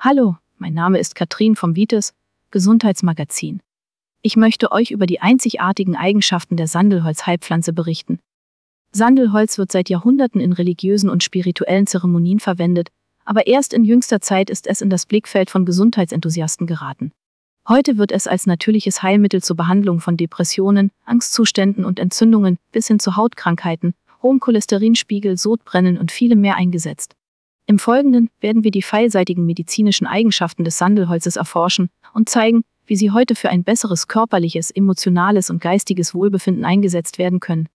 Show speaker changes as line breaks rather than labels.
Hallo, mein Name ist Katrin vom Vites, Gesundheitsmagazin. Ich möchte euch über die einzigartigen Eigenschaften der Sandelholz-Heilpflanze berichten. Sandelholz wird seit Jahrhunderten in religiösen und spirituellen Zeremonien verwendet, aber erst in jüngster Zeit ist es in das Blickfeld von Gesundheitsenthusiasten geraten. Heute wird es als natürliches Heilmittel zur Behandlung von Depressionen, Angstzuständen und Entzündungen bis hin zu Hautkrankheiten, hohem Cholesterinspiegel, Sodbrennen und vielem mehr eingesetzt. Im Folgenden werden wir die vielseitigen medizinischen Eigenschaften des Sandelholzes erforschen und zeigen, wie sie heute für ein besseres körperliches, emotionales und geistiges Wohlbefinden eingesetzt werden können.